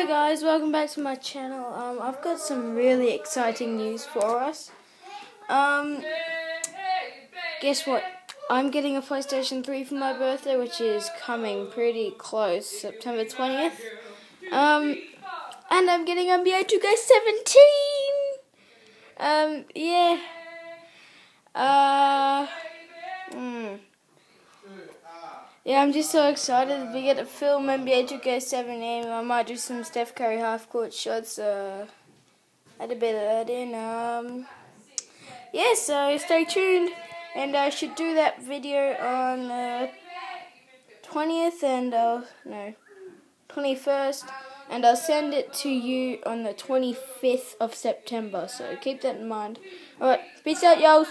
Hello guys, welcome back to my channel. Um, I've got some really exciting news for us. Um, guess what? I'm getting a PlayStation 3 for my birthday, which is coming pretty close, September 20th. Um, and I'm getting NBA 2K17. Um, yeah. Uh, hmm. Yeah, I'm just so excited. We get to film NBA 2K17. I might do some Steph Curry half court shots. Uh, add a bit of that in. Um, yeah, so stay tuned. And I should do that video on the 20th and, uh, no, 21st. And I'll send it to you on the 25th of September. So keep that in mind. Alright, peace out, y'all.